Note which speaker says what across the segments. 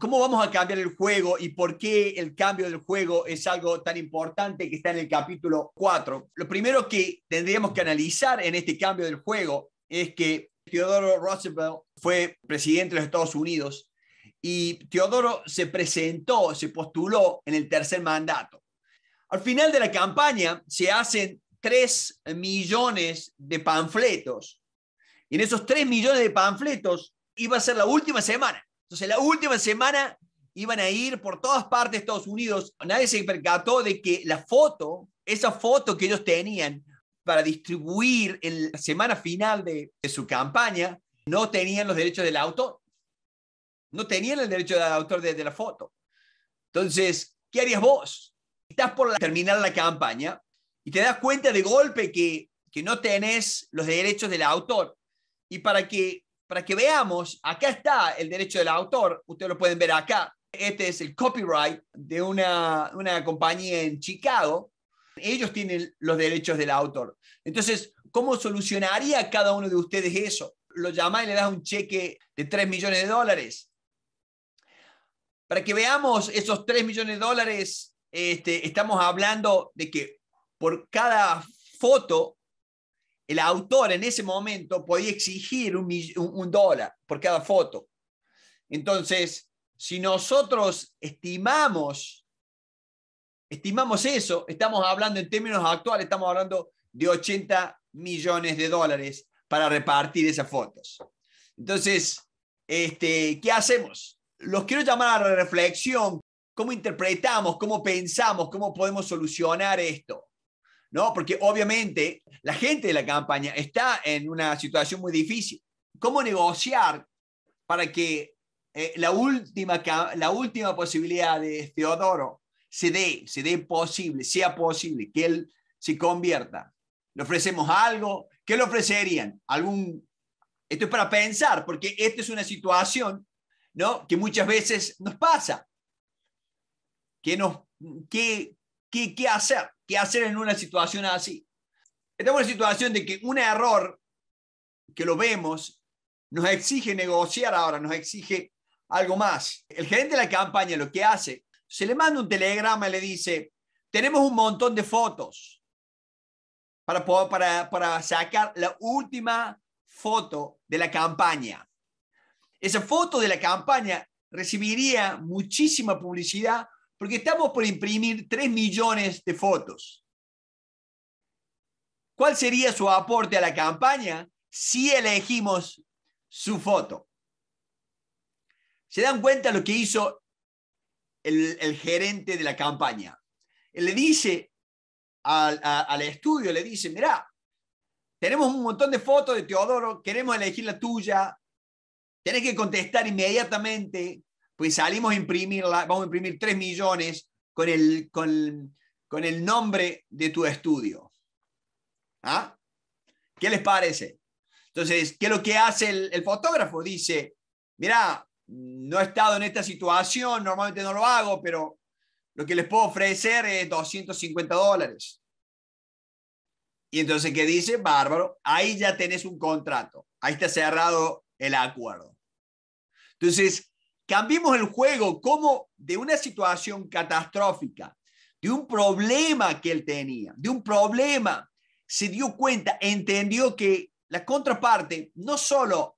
Speaker 1: ¿Cómo vamos a cambiar el juego y por qué el cambio del juego es algo tan importante que está en el capítulo 4? Lo primero que tendríamos que analizar en este cambio del juego es que Teodoro Roosevelt fue presidente de los Estados Unidos y Teodoro se presentó, se postuló en el tercer mandato. Al final de la campaña se hacen 3 millones de panfletos y en esos 3 millones de panfletos iba a ser la última semana. Entonces, la última semana iban a ir por todas partes de Estados Unidos. Nadie se percató de que la foto, esa foto que ellos tenían para distribuir en la semana final de, su campaña, no tenían los derechos del autor. No tenían el derecho del autor de, la foto. Entonces, ¿qué harías vos? Estás por terminar la campaña y te das cuenta de golpe que, que no tenés los derechos del autor. Y para que para que veamos, acá está el derecho del autor, ustedes lo pueden ver acá. Este es el copyright de una, una compañía en Chicago. Ellos tienen los derechos del autor. Entonces, ¿cómo solucionaría cada uno de ustedes eso? Lo llama y le das un cheque de 3 millones de dólares. Para que veamos esos 3 millones de dólares, este, estamos hablando de que por cada foto el autor en ese momento podía exigir un, dólar por cada foto. Entonces, si nosotros estimamos, estimamos eso, estamos hablando en términos actuales, estamos hablando de 80 millones de dólares para repartir esas fotos. Entonces, este, ¿qué hacemos? Los quiero llamar a la reflexión, cómo interpretamos, cómo pensamos, cómo podemos solucionar esto. ¿No? Porque obviamente la gente de la campaña está en una situación muy difícil. ¿Cómo negociar para que eh, la, última, la última posibilidad de Teodoro se dé, se dé posible, sea posible, que él se convierta? ¿Le ofrecemos algo? ¿Qué le ofrecerían? ¿Algún... Esto es para pensar, porque esta es una situación ¿no? que muchas veces nos pasa. ¿Qué, nos, qué, qué, qué hacer? Qué hacer en una situación así. Estamos en una situación de que un error que lo vemos nos exige negociar ahora, nos exige algo más. El gerente de la campaña lo que hace, se le manda un telegrama y le dice, tenemos un montón de fotos para, para, para sacar la última foto de la campaña. Esa foto de la campaña recibiría muchísima publicidad porque estamos por imprimir 3 millones de fotos. ¿Cuál sería su aporte a la campaña si elegimos su foto? ¿Se dan cuenta lo que hizo el, gerente de la campaña? Él le dice al, estudio, le dice, mira, tenemos un montón de fotos de Teodoro, queremos elegir la tuya, tenés que contestar inmediatamente pues salimos a imprimirla, vamos a imprimir 3 millones con el, con, con el nombre de tu estudio. ¿Ah? ¿Qué les parece? Entonces, ¿qué es lo que hace el, fotógrafo? Dice, mira, no he estado en esta situación, normalmente no lo hago, pero lo que les puedo ofrecer es 250 dólares. Y entonces, ¿qué dice? Bárbaro, ahí ya tenés un contrato, ahí está cerrado el acuerdo. Entonces, Cambiemos el juego como de una situación catastrófica, de un problema que él tenía, de un problema, se dio cuenta, entendió que la contraparte no solo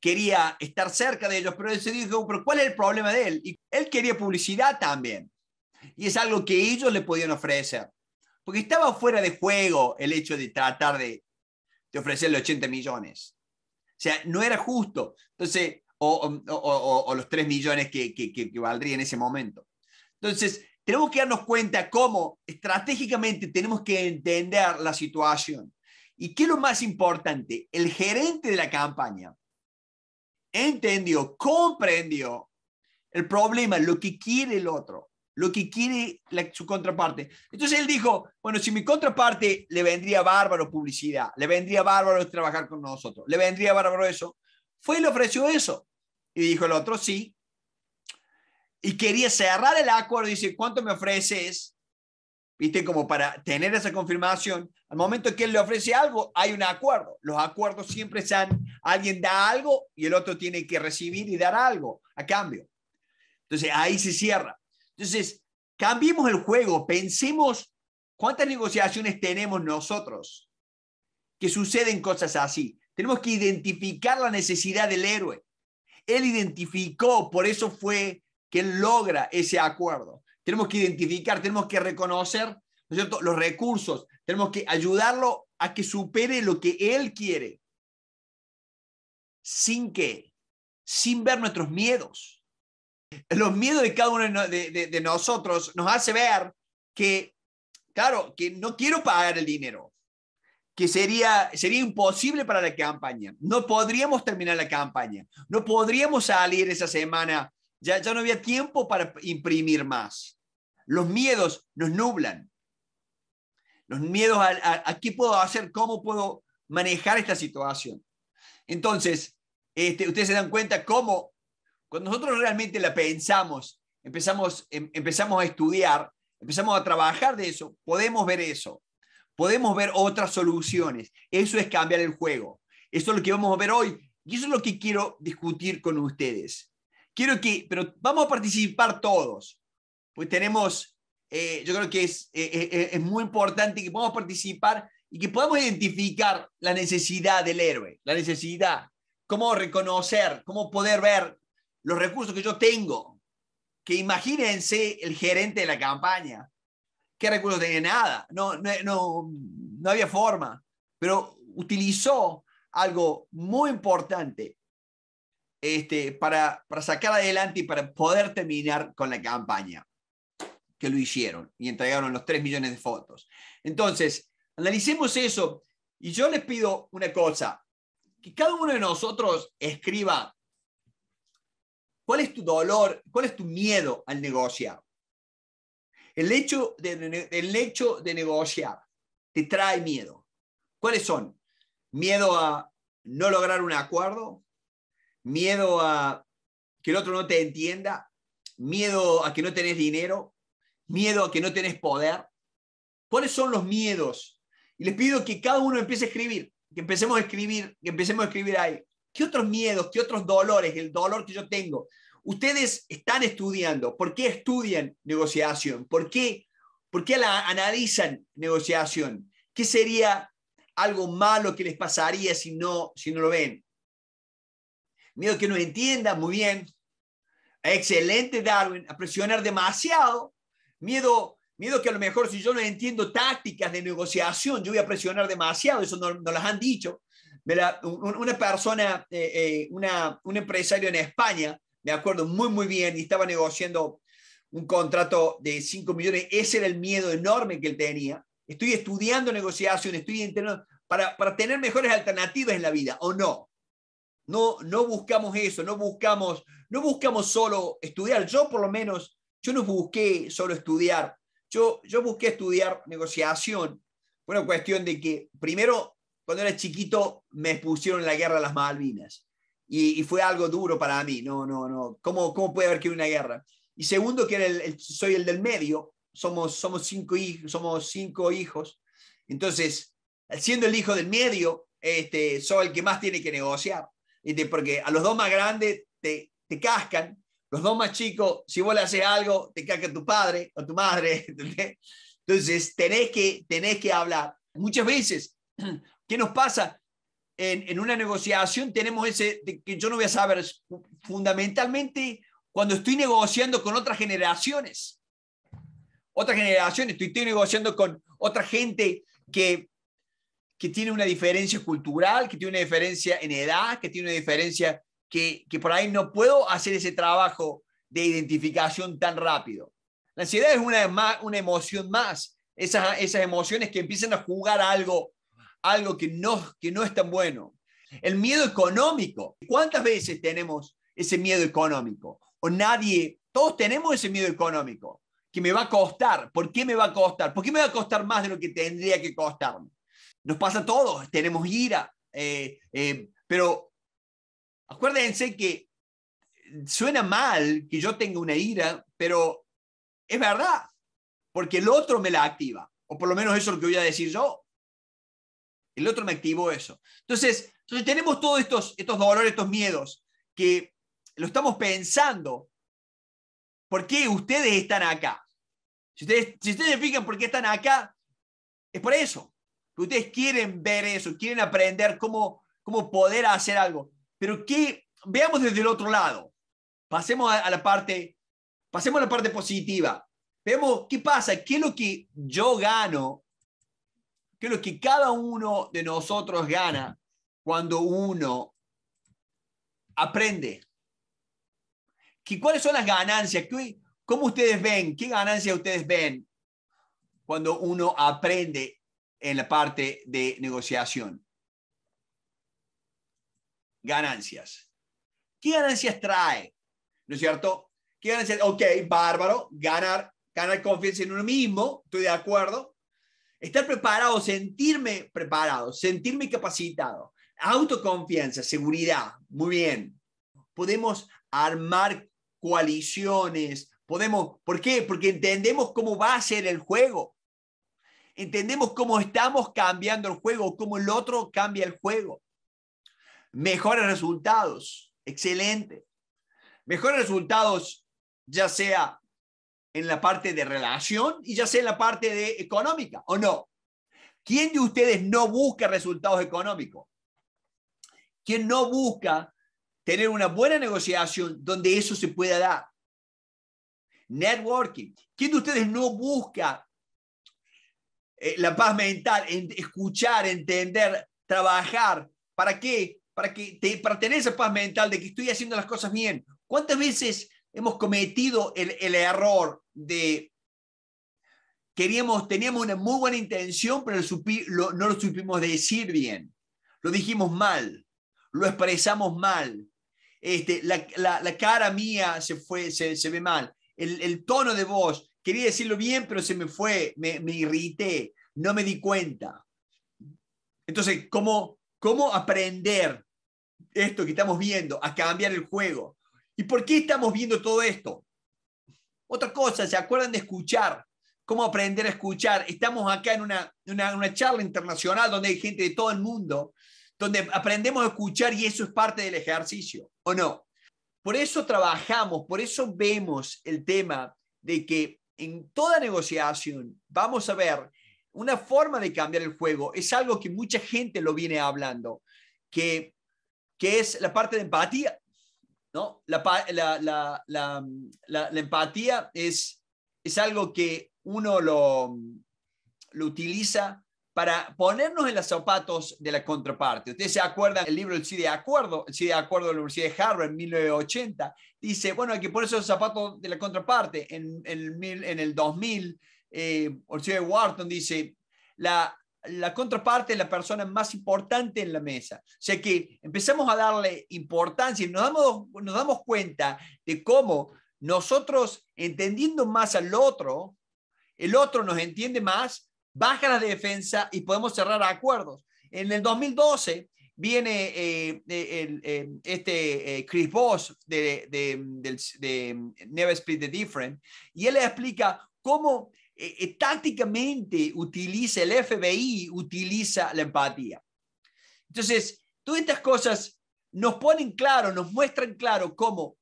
Speaker 1: quería estar cerca de ellos, pero él se dijo, pero ¿cuál es el problema de él? Y él quería publicidad también. Y es algo que ellos le podían ofrecer. Porque estaba fuera de juego el hecho de tratar de, de ofrecerle 80 millones. O sea, no era justo. Entonces, o, los 3 millones que, que, valdría en ese momento. Entonces, tenemos que darnos cuenta cómo estratégicamente tenemos que entender la situación. ¿Y qué es lo más importante? El gerente de la campaña entendió, comprendió el problema, lo que quiere el otro, lo que quiere su contraparte. Entonces él dijo, bueno, si mi contraparte le vendría bárbaro publicidad, le vendría bárbaro trabajar con nosotros, le vendría bárbaro eso, fue y le ofreció eso. Y dijo el otro, sí. Y quería cerrar el acuerdo. Dice, ¿cuánto me ofreces? ¿Viste? Como para tener esa confirmación. Al momento que él le ofrece algo, hay un acuerdo. Los acuerdos siempre están alguien da algo y el otro tiene que recibir y dar algo a cambio. Entonces ahí se cierra. Entonces, cambiemos el juego, pensemos cuántas negociaciones tenemos nosotros que suceden cosas así. Tenemos que identificar la necesidad del héroe. Él identificó, por eso fue que él logra ese acuerdo. Tenemos que identificar, tenemos que reconocer los recursos, tenemos que ayudarlo a que supere lo que él quiere, sin que, sin ver nuestros miedos. Los miedos de cada uno de, nosotros nos hace ver que, claro, que no quiero pagar el dinero, que sería, sería imposible para la campaña. No podríamos terminar la campaña, no podríamos salir esa semana, ya, ya no había tiempo para imprimir más. Los miedos nos nublan. Los miedos a, qué puedo hacer, cómo puedo manejar esta situación. Entonces, este, ustedes se dan cuenta cómo cuando nosotros realmente la pensamos, empezamos, em, empezamos a estudiar, empezamos a trabajar de eso, podemos ver eso, podemos ver otras soluciones. Eso es cambiar el juego. Eso es lo que vamos a ver hoy y eso es lo que quiero discutir con ustedes. Quiero que, pero vamos a participar todos pues tenemos, eh, yo creo que es, eh, eh, es muy importante que podamos participar y que podamos identificar la necesidad del héroe, la necesidad, cómo reconocer, cómo poder ver los recursos que yo tengo. Que imagínense el gerente de la campaña. ¿Qué recursos tenía? Nada. No, no, no, no había forma. Pero utilizó algo muy importante este, para, para sacar adelante y para poder terminar con la campaña que lo hicieron y entregaron los 3 millones de fotos. Entonces, analicemos eso y yo les pido una cosa, que cada uno de nosotros escriba cuál es tu dolor, cuál es tu miedo al negociar. El hecho de, hecho de negociar te trae miedo. ¿Cuáles son? Miedo a no lograr un acuerdo, miedo a que el otro no te entienda, miedo a que no tenés dinero, miedo a que no tenés poder. ¿Cuáles son los miedos? Y les pido que cada uno empiece a escribir, que empecemos a escribir, que empecemos a escribir ahí. ¿Qué otros miedos, qué otros dolores, el dolor que yo tengo? Ustedes están estudiando. ¿Por qué estudian negociación? ¿Por qué, por qué la analizan negociación? ¿Qué sería algo malo que les pasaría si no, si no lo ven? Miedo que no entiendan, muy bien. Excelente, Darwin. A presionar demasiado Miedo, miedo que a lo mejor si yo no entiendo tácticas de negociación, yo voy a presionar demasiado, eso no, no las han dicho. una persona, eh, eh, un empresario en España, me acuerdo muy, muy bien, y estaba negociando un contrato de 5 millones, ese era el miedo enorme que él tenía. Estoy estudiando negociación, estoy entrenando para, para tener mejores alternativas en la vida, ¿o no? No, no buscamos eso, no buscamos, no buscamos solo estudiar. Yo por lo menos yo no busqué solo estudiar, yo, yo busqué estudiar negociación. Fue una cuestión de que, primero, cuando era chiquito, me expusieron en la guerra las Malvinas. Y, fue algo duro para mí. No, no, no. ¿Cómo, cómo puede haber que una guerra? Y segundo, que el, soy el del medio. Somos, somos, cinco hijos, somos cinco hijos. Entonces, siendo el hijo del medio, este, soy el que más tiene que negociar. Porque a los dos más grandes te, te cascan los dos más chicos, si vos le haces algo, te caca tu padre o tu madre. Entonces, tenés que, tenés que hablar. Muchas veces, ¿qué nos pasa? En, en una negociación tenemos ese de que yo no voy a saber, fundamentalmente cuando estoy negociando con otras generaciones. Otras generaciones, estoy, estoy negociando con otra gente que, que tiene una diferencia cultural, que tiene una diferencia en edad, que tiene una diferencia que, por ahí no puedo hacer ese trabajo de identificación tan rápido. La ansiedad es una, una emoción más, esas, esas emociones que empiezan a jugar algo, algo que no, que no es tan bueno. El miedo económico. ¿Cuántas veces tenemos ese miedo económico? O nadie, todos tenemos ese miedo económico, que me va a costar. ¿Por qué me va a costar? ¿Por qué me va a costar más de lo que tendría que costarme? Nos pasa a todos, tenemos ira, eh, eh, pero Acuérdense que suena mal que yo tenga una ira, pero es verdad, porque el otro me la activa, o por lo menos eso es lo que voy a decir yo. El otro me activó eso. Entonces, entonces tenemos todos estos, estos dolores, estos miedos, que lo estamos pensando. ¿Por qué ustedes están acá? Si ustedes, si ustedes se fijan por qué están acá, es por eso. Ustedes quieren ver eso, quieren aprender cómo, cómo poder hacer algo. Pero que veamos desde el otro lado. Pasemos a, la parte, pasemos a la parte positiva. Vemos qué pasa, qué es lo que yo gano ¿Qué es lo que cada uno de nosotros gana cuando uno aprende? ¿Qué, ¿Cuáles son las ganancias? ¿Cómo ustedes ven? ¿Qué ganancias ustedes ven cuando uno aprende en la parte de negociación? Ganancias. ¿Qué ganancias trae? ¿No es cierto? ¿Qué ganancias? Ok, bárbaro, ganar, ganar confianza en uno mismo, estoy de acuerdo. Estar preparado, sentirme preparado, sentirme capacitado. Autoconfianza, seguridad, muy bien. Podemos armar coaliciones, podemos, ¿por qué? Porque entendemos cómo va a ser el juego. Entendemos cómo estamos cambiando el juego, cómo el otro cambia el juego. Mejores resultados, excelente. Mejores resultados, ya sea en la parte de relación y ya sea en la parte de económica, ¿o no? ¿Quién de ustedes no busca resultados económicos? ¿Quién no busca tener una buena negociación donde eso se pueda dar? Networking. ¿Quién de ustedes no busca eh, la paz mental, en escuchar, entender, trabajar? ¿Para qué? Para, que para tener esa paz mental de que estoy haciendo las cosas bien. ¿Cuántas veces hemos cometido el, error de queríamos, teníamos una muy buena intención, pero no lo supimos decir bien. Lo dijimos mal, lo expresamos mal. Este, la, cara mía se, fue, se, ve mal. El, tono de voz, quería decirlo bien, pero se me fue, me, me irrité, no me di cuenta. Entonces, ¿cómo, ¿cómo aprender esto que estamos viendo a cambiar el juego? ¿Y por qué estamos viendo todo esto? Otra cosa, ¿se acuerdan de escuchar? ¿Cómo aprender a escuchar? Estamos acá en una, charla internacional donde hay gente de todo el mundo, donde aprendemos a escuchar y eso es parte del ejercicio, ¿o no? Por eso trabajamos, por eso vemos el tema de que en toda negociación vamos a ver una forma de cambiar el juego. Es algo que mucha gente lo viene hablando, que, que es la parte de empatía. ¿No? La, la, empatía es, es algo que uno lo, lo utiliza para ponernos en los zapatos de la contraparte. Ustedes se acuerdan, el libro El sí de acuerdo, el sí de acuerdo de la Universidad de Harvard en 1980, dice, bueno, hay que ponerse los zapatos de la contraparte. En, en, en el 2000, eh, Universidad de Wharton dice, la, la contraparte es la persona más importante en la mesa. O sea que empezamos a darle importancia y nos damos, nos damos cuenta de cómo nosotros, entendiendo más al otro, el otro nos entiende más, baja la defensa y podemos cerrar acuerdos. En el 2012 viene eh, eh, este eh, Chris Voss de, de, de Never Split the Different y él le explica cómo eh, tácticamente utiliza el FBI, utiliza la empatía. Entonces, todas estas cosas nos ponen claro, nos muestran claro cómo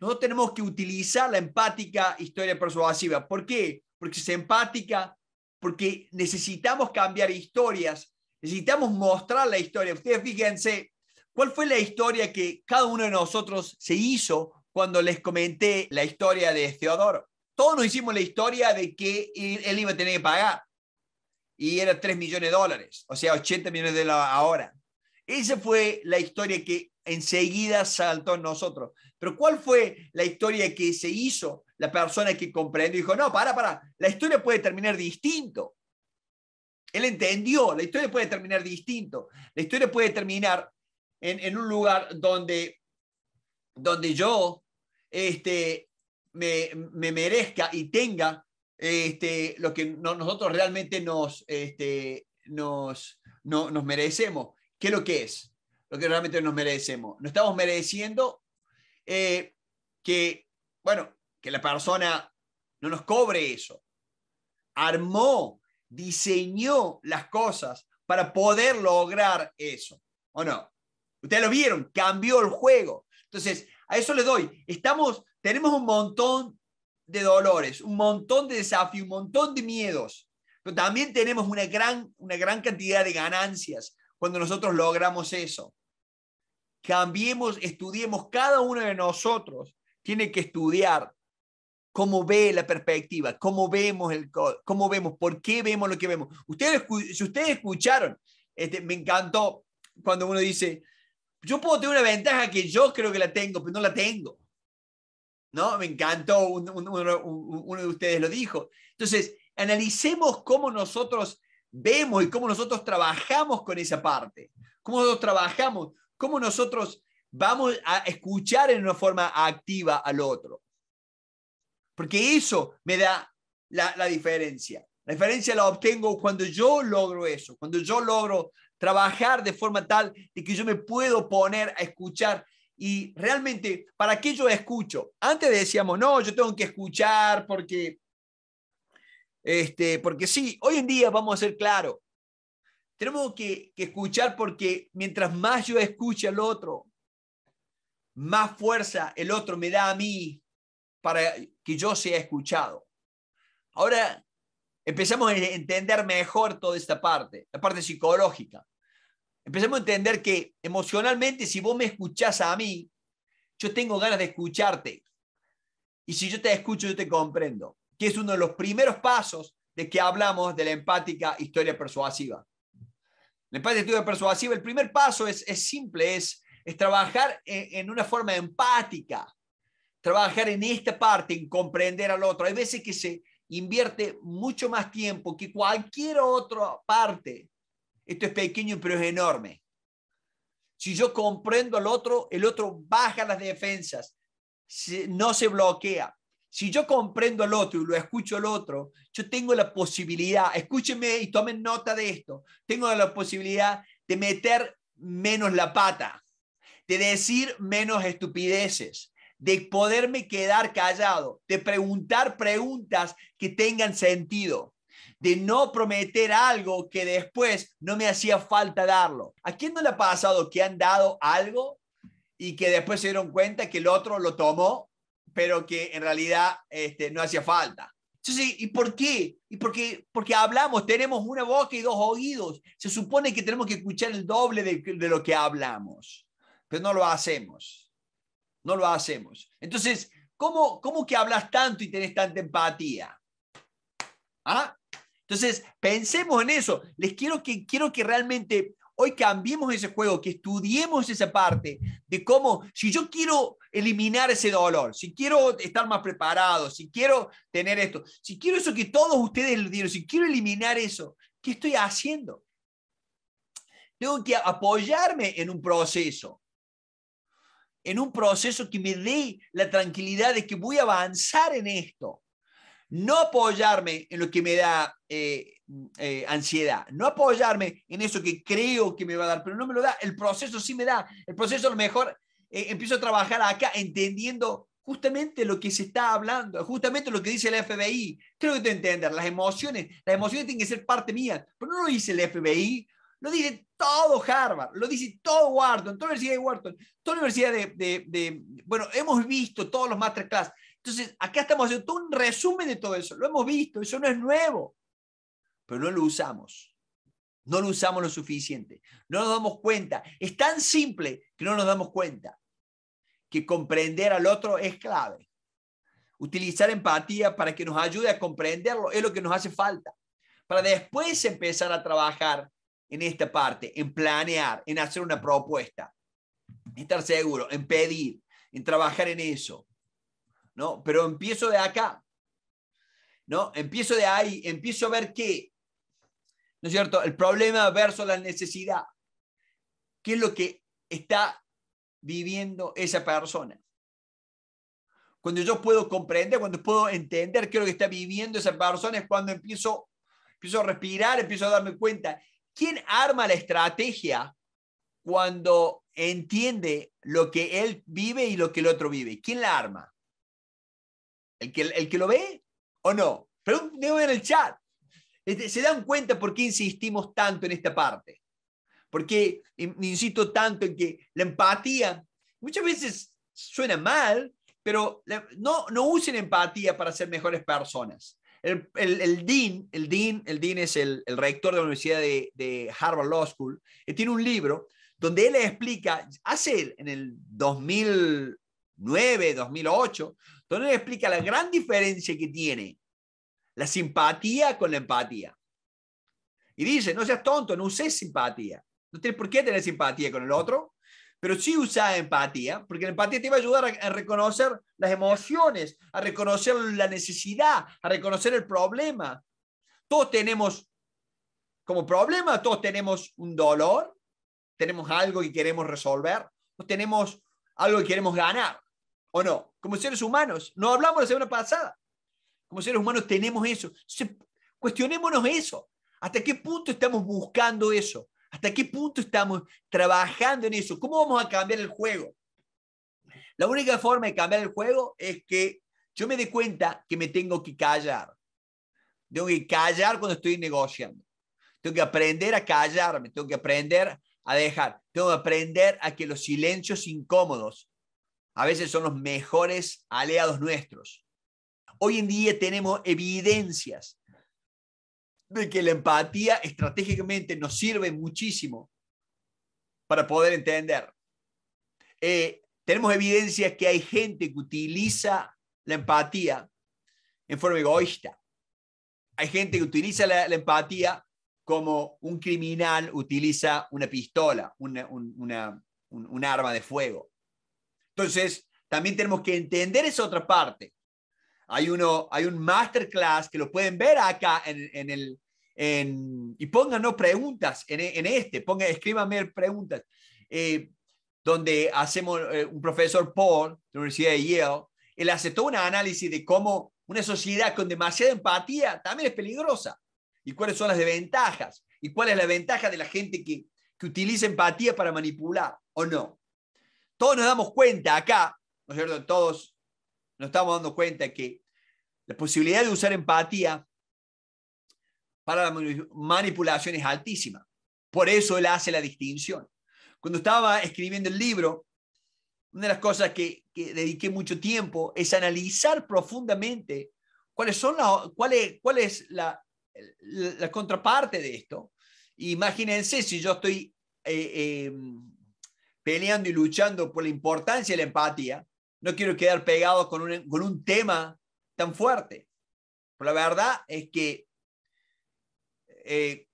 Speaker 1: nosotros tenemos que utilizar la empática historia persuasiva. ¿Por qué? Porque es empática, porque necesitamos cambiar historias, necesitamos mostrar la historia. Ustedes fíjense, ¿cuál fue la historia que cada uno de nosotros se hizo cuando les comenté la historia de Teodoro? Todos nos hicimos la historia de que él iba a tener que pagar. Y era 3 millones de dólares, o sea, 80 millones de dólares ahora. Esa fue la historia que enseguida saltó en nosotros. Pero ¿cuál fue la historia que se hizo? La persona que comprendió dijo, no, para, para, la historia puede terminar distinto. Él entendió, la historia puede terminar distinto. La historia puede terminar en, en un lugar donde, donde yo este, me, merezca y tenga este, lo que nosotros realmente nos, este, nos, no, nos merecemos. ¿Qué es lo que? Lo que realmente nos merecemos. No estamos mereciendo eh, que, bueno, que la persona no nos cobre eso. Armó, diseñó las cosas para poder lograr eso, ¿o no? Ustedes lo vieron, cambió el juego. Entonces, a eso le doy. Estamos, tenemos un montón de dolores, un montón de desafíos, un montón de miedos, pero también tenemos una gran, una gran cantidad de ganancias cuando nosotros logramos eso. Cambiemos, estudiemos, cada uno de nosotros tiene que estudiar cómo ve la perspectiva, cómo vemos, el, cómo vemos, por qué vemos lo que vemos. Ustedes, si ustedes escucharon, este, me encantó cuando uno dice, yo puedo tener una ventaja que yo creo que la tengo, pero no la tengo. ¿No? Me encantó, uno, uno de ustedes lo dijo. Entonces, analicemos cómo nosotros vemos y cómo nosotros trabajamos con esa parte, cómo nosotros trabajamos, cómo nosotros vamos a escuchar en una forma activa al otro. Porque eso me da la, la diferencia. La diferencia la obtengo cuando yo logro eso, cuando yo logro trabajar de forma tal de que yo me puedo poner a escuchar y realmente, ¿para qué yo escucho? Antes decíamos, no, yo tengo que escuchar porque, este, porque sí, hoy en día vamos a ser claros, tenemos que, escuchar porque mientras más yo escuche al otro, más fuerza el otro me da a mí para que yo sea escuchado. Ahora empezamos a entender mejor toda esta parte, la parte psicológica. Empezamos a entender que emocionalmente, si vos me escuchás a mí, yo tengo ganas de escucharte. Y si yo te escucho, yo te comprendo. Que es uno de los primeros pasos de que hablamos de la empática historia persuasiva. La empática historia persuasiva, el primer paso es, es simple, es, es trabajar en, en una forma empática trabajar en esta parte, en comprender al otro. Hay veces que se invierte mucho más tiempo que cualquier otra parte. Esto es pequeño, pero es enorme. Si yo comprendo al otro, el otro baja las defensas, no se bloquea. Si yo comprendo al otro y lo escucho al otro, yo tengo la posibilidad, escúchenme y tomen nota de esto, tengo la posibilidad de meter menos la pata, de decir menos estupideces, de poderme quedar callado, de preguntar preguntas que tengan sentido, de no prometer algo que después no me hacía falta darlo. ¿A quién no le ha pasado que han dado algo y que después se dieron cuenta que el otro lo tomó, pero que en realidad este, no hacía falta? Entonces, ¿y por qué? Y porque, porque hablamos, tenemos una boca y dos oídos. Se supone que tenemos que escuchar el doble de, lo que hablamos, pero no lo hacemos no lo hacemos. Entonces, ¿cómo, cómo que hablas tanto y tenés tanta empatía? ¿Ah? Entonces, pensemos en eso. Les quiero que, quiero que realmente hoy cambiemos ese juego, que estudiemos esa parte de cómo, si yo quiero eliminar ese dolor, si quiero estar más preparado, si quiero tener esto, si quiero eso que todos ustedes lo dieron, si quiero eliminar eso, ¿qué estoy haciendo? Tengo que apoyarme en un proceso en un proceso que me dé la tranquilidad de que voy a avanzar en esto. No apoyarme en lo que me da eh, eh, ansiedad, no apoyarme en eso que creo que me va a dar, pero no me lo da. El proceso sí me da. El proceso a lo mejor eh, empiezo a trabajar acá entendiendo justamente lo que se está hablando, justamente lo que dice el FBI. Creo que te entender, las emociones, las emociones tienen que ser parte mía, pero no lo dice el FBI, lo dice todo Harvard, lo dice todo Wharton, toda la Universidad de Wharton, toda la Universidad de, bueno, hemos visto todos los masterclass. Entonces, acá estamos haciendo un resumen de todo eso. Lo hemos visto, eso no es nuevo, pero no lo usamos. No lo usamos lo suficiente. No nos damos cuenta. Es tan simple que no nos damos cuenta que comprender al otro es clave. Utilizar empatía para que nos ayude a comprenderlo es lo que nos hace falta. Para después empezar a trabajar en esta parte, en planear, en hacer una propuesta, estar seguro, en pedir, en trabajar en eso. ¿No? Pero empiezo de acá. ¿No? Empiezo de ahí, empiezo a ver qué. ¿No es cierto? El problema versus la necesidad. ¿Qué es lo que está viviendo esa persona? Cuando yo puedo comprender, cuando puedo entender qué es lo que está viviendo esa persona, es cuando empiezo, empiezo a respirar, empiezo a darme cuenta ¿Quién arma la estrategia cuando entiende lo que él vive y lo que el otro vive? ¿Quién la arma? ¿El que, el que lo ve o no? Pregúntenme en el chat. Este, ¿Se dan cuenta por qué insistimos tanto en esta parte? ¿Por qué insisto tanto en que la empatía muchas veces suena mal, pero no, no usen empatía para ser mejores personas. El, el, Dean, el Dean, el Dean es el, el rector de la Universidad de, de, Harvard Law School, y tiene un libro donde él explica, hace en el 2009, 2008, donde él explica la gran diferencia que tiene la simpatía con la empatía. Y dice, no seas tonto, no uses simpatía. No tienes por qué tener simpatía con el otro, pero sí usa empatía, porque la empatía te va a ayudar a, reconocer las emociones, a reconocer la necesidad, a reconocer el problema. Todos tenemos como problema, todos tenemos un dolor, tenemos algo que queremos resolver, o tenemos algo que queremos ganar, ¿o no? Como seres humanos, no hablamos la semana pasada. Como seres humanos tenemos eso. cuestionémonos eso. ¿Hasta qué punto estamos buscando eso? ¿Hasta qué punto estamos trabajando en eso? ¿Cómo vamos a cambiar el juego? La única forma de cambiar el juego es que yo me dé cuenta que me tengo que callar. Tengo que callar cuando estoy negociando. Tengo que aprender a callarme, tengo que aprender a dejar, tengo que aprender a que los silencios incómodos a veces son los mejores aliados nuestros. Hoy en día tenemos evidencias de que la empatía estratégicamente nos sirve muchísimo para poder entender. Eh, tenemos evidencia que hay gente que utiliza la empatía en forma egoísta. Hay gente que utiliza la, empatía como un criminal utiliza una pistola, una, un, arma de fuego. Entonces, también tenemos que entender esa otra parte. Hay, uno, hay un masterclass que lo pueden ver acá en, el, y pónganos preguntas en, este, pongan, escríbanme preguntas, eh, donde hacemos eh, un profesor Paul de la Universidad de Yale, él hace todo un análisis de cómo una sociedad con demasiada empatía también es peligrosa y cuáles son las desventajas y cuál es la ventaja de la gente que, que utiliza empatía para manipular o no. Todos nos damos cuenta acá, ¿no es cierto? Todos nos estamos dando cuenta que la posibilidad de usar empatía para la manipulación es altísima. Por eso él hace la distinción. Cuando estaba escribiendo el libro, una de las cosas que, dediqué mucho tiempo es analizar profundamente cuáles son cuál es, cuál es la, la, contraparte de esto. Imagínense si yo estoy eh, em, peleando y luchando por la importancia de la empatía, no quiero quedar pegado con un, con un tema tan fuerte. Pero la verdad es que eh,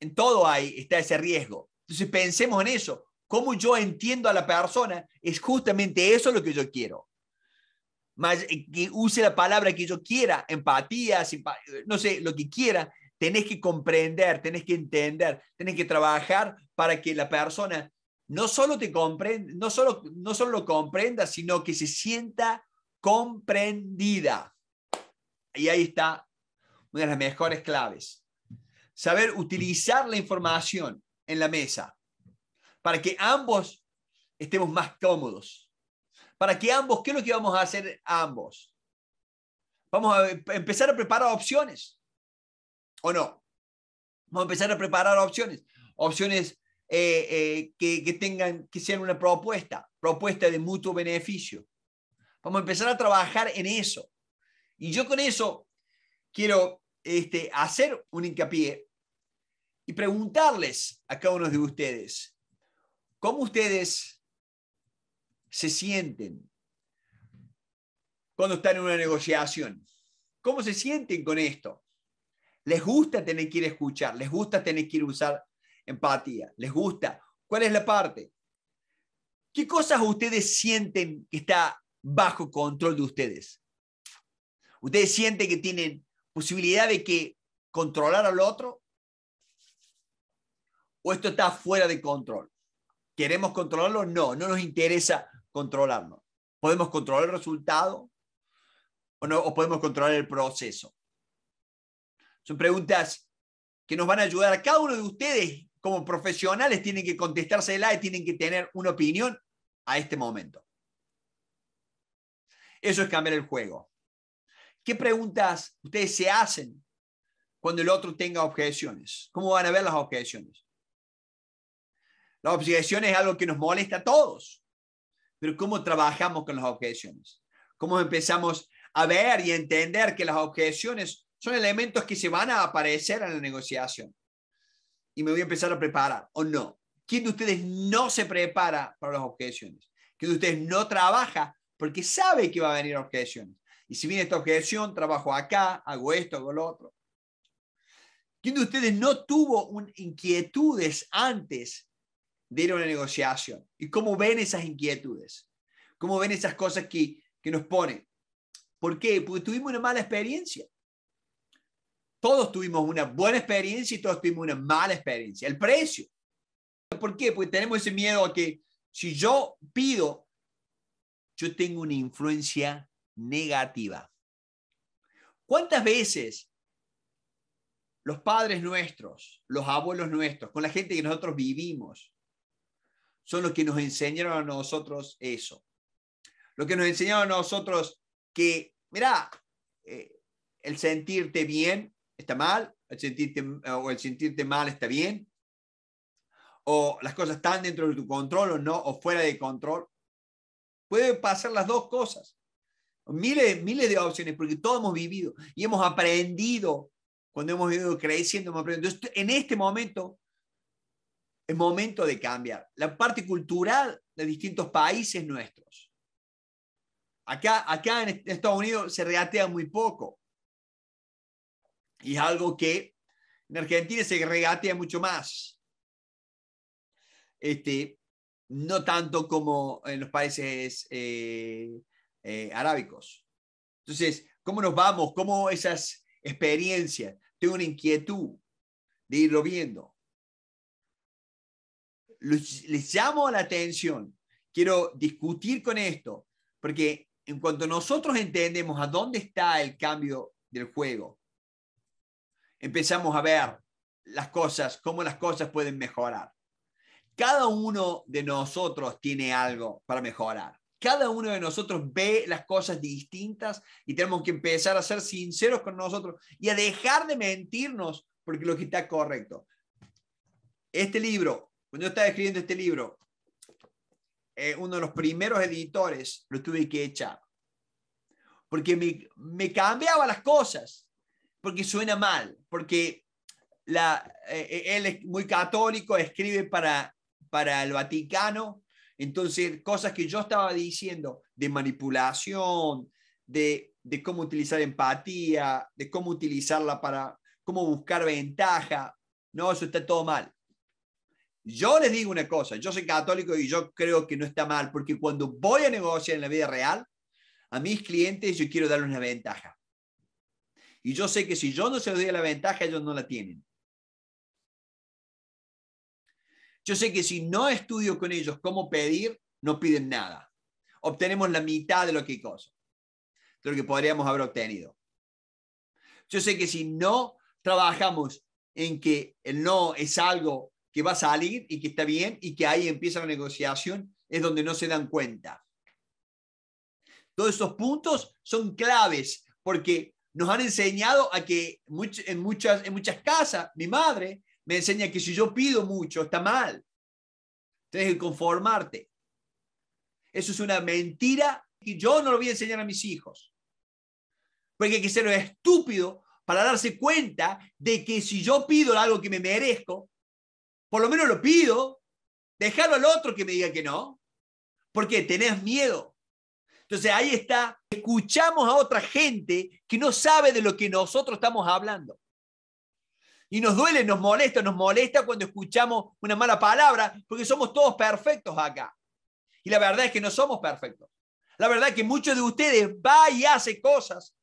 Speaker 1: en todo hay, está ese riesgo. Entonces pensemos en eso. Cómo yo entiendo a la persona es justamente eso lo que yo quiero. Más eh, que use la palabra que yo quiera, empatía, no sé, lo que quiera, tenés que comprender, tenés que entender, tenés que trabajar para que la persona no solo te comprenda, no solo, no solo lo comprenda, sino que se sienta comprendida. Y ahí está una de las mejores claves saber utilizar la información en la mesa para que ambos estemos más cómodos. Para que ambos, ¿qué es lo que vamos a hacer ambos? Vamos a empezar a preparar opciones. ¿O no? Vamos a empezar a preparar opciones. Opciones eh, eh, que, tengan, que sean una propuesta, propuesta de mutuo beneficio. Vamos a empezar a trabajar en eso. Y yo con eso quiero este, hacer un hincapié y preguntarles a cada uno de ustedes, ¿cómo ustedes se sienten cuando están en una negociación? ¿Cómo se sienten con esto? ¿Les gusta tener que ir a escuchar? ¿Les gusta tener que ir a usar empatía? ¿Les gusta? ¿Cuál es la parte? ¿Qué cosas ustedes sienten que está bajo control de ustedes? ¿Ustedes sienten que tienen posibilidad de que controlar al otro? o esto está fuera de control? ¿Queremos controlarlo? No, no nos interesa controlarlo. ¿Podemos controlar el resultado o, no, o podemos controlar el proceso? Son preguntas que nos van a ayudar a cada uno de ustedes como profesionales, tienen que contestársela y tienen que tener una opinión a este momento. Eso es cambiar el juego. ¿Qué preguntas ustedes se hacen cuando el otro tenga objeciones? ¿Cómo van a ver las objeciones? La objeción es algo que nos molesta a todos, pero ¿cómo trabajamos con las objeciones? ¿Cómo empezamos a ver y entender que las objeciones son elementos que se van a aparecer en la negociación? Y me voy a empezar a preparar, ¿o no? ¿Quién de ustedes no se prepara para las objeciones? ¿Quién de ustedes no trabaja porque sabe que va a venir objeciones? Y si viene esta objeción, trabajo acá, hago esto, hago lo otro. ¿Quién de ustedes no tuvo inquietudes antes de ir a una negociación? ¿Y cómo ven esas inquietudes? ¿Cómo ven esas cosas que, que nos ponen? ¿Por qué? Porque tuvimos una mala experiencia. Todos tuvimos una buena experiencia y todos tuvimos una mala experiencia. El precio. ¿Por qué? Porque tenemos ese miedo a que si yo pido, yo tengo una influencia negativa. ¿Cuántas veces los padres nuestros, los abuelos nuestros, con la gente que nosotros vivimos, son los que nos enseñaron a nosotros eso? Lo que nos enseñaron a nosotros que, mira, eh, el sentirte bien está mal, el sentirte, o el sentirte mal está bien, o las cosas están dentro de tu control o no, o fuera de control. Puede pasar las dos cosas. Miles, miles de opciones, porque todos hemos vivido y hemos aprendido, cuando hemos ido creciendo, hemos aprendido. Entonces, en este momento, es momento de cambiar. La parte cultural de distintos países nuestros. Acá, acá en Estados Unidos se regatea muy poco. Y es algo que en Argentina se regatea mucho más. Este, no tanto como en los países eh, eh, arábicos. Entonces, ¿cómo nos vamos? ¿Cómo esas experiencias? Tengo una inquietud de irlo viendo. Les, llamo la atención. Quiero discutir con esto, porque en cuanto nosotros entendemos a dónde está el cambio del juego, empezamos a ver las cosas, cómo las cosas pueden mejorar. Cada uno de nosotros tiene algo para mejorar. Cada uno de nosotros ve las cosas distintas y tenemos que empezar a ser sinceros con nosotros y a dejar de mentirnos porque lo que está correcto. Este libro, cuando yo estaba escribiendo este libro, eh, uno de los primeros editores lo tuve que echar porque me, me cambiaba las cosas, porque suena mal, porque la, eh, él es muy católico, escribe para, para el Vaticano entonces, cosas que yo estaba diciendo de manipulación, de, cómo utilizar empatía, de cómo utilizarla para, cómo buscar ventaja, no, eso está todo mal. Yo les digo una cosa, yo soy católico y yo creo que no está mal, porque cuando voy a negociar en la vida real, a mis clientes yo quiero darles una ventaja. Y yo sé que si yo no se doy la ventaja, ellos no la tienen. Yo sé que si no estudio con ellos cómo pedir, no piden nada. Obtenemos la mitad de lo que cosa, de lo que podríamos haber obtenido. Yo sé que si no trabajamos en que el no es algo que va a salir y que está bien y que ahí empieza la negociación, es donde no se dan cuenta. Todos esos puntos son claves porque nos han enseñado a que en muchas, en muchas casas, mi madre me enseña que si yo pido mucho, está mal. Tienes que conformarte. Eso es una mentira y yo no lo voy a enseñar a mis hijos. Porque hay que ser estúpido para darse cuenta de que si yo pido algo que me merezco, por lo menos lo pido, dejarlo al otro que me diga que no. Porque tenés miedo. Entonces ahí está, escuchamos a otra gente que no sabe de lo que nosotros estamos hablando. Y nos duele, nos molesta, nos molesta cuando escuchamos una mala palabra, porque somos todos perfectos acá. Y la verdad es que no somos perfectos. La verdad es que muchos de ustedes va y hace cosas